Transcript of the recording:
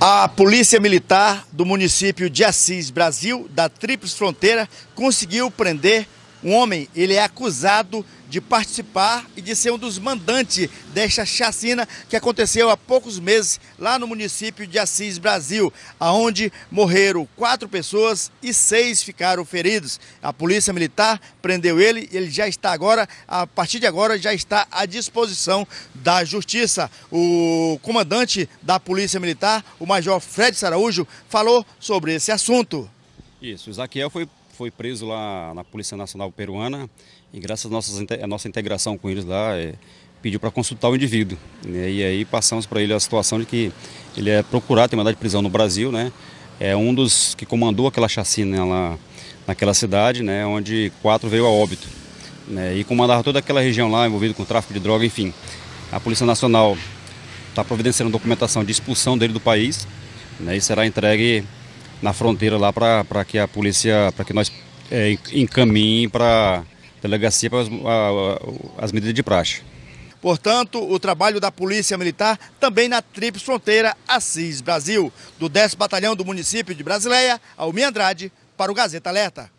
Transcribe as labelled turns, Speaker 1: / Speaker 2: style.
Speaker 1: A Polícia Militar do município de Assis, Brasil, da Tríplice Fronteira, conseguiu prender um homem. Ele é acusado de participar e de ser um dos mandantes desta chacina que aconteceu há poucos meses lá no município de Assis, Brasil, aonde morreram quatro pessoas e seis ficaram feridos. A polícia militar prendeu ele e ele já está agora, a partir de agora, já está à disposição da justiça. O comandante da polícia militar, o major Fred Saraújo, falou sobre esse assunto.
Speaker 2: Isso, o Zaquiel foi foi preso lá na Polícia Nacional Peruana e graças à nossa, nossa integração com eles lá, é, pediu para consultar o indivíduo. Né, e aí passamos para ele a situação de que ele é procurado, tem mandado de prisão no Brasil, né? É um dos que comandou aquela chacina lá naquela cidade, né? Onde quatro veio a óbito. Né, e comandava toda aquela região lá envolvida com tráfico de droga, enfim. A Polícia Nacional está providenciando documentação de expulsão dele do país né, e será entregue na fronteira lá para que a polícia, para que nós é, encaminhe para a delegacia para as, as medidas de praxe.
Speaker 1: Portanto, o trabalho da Polícia Militar também na Tríplice Fronteira Assis Brasil, do 10 Batalhão do município de Brasileia, Almir Andrade, para o Gazeta Alerta.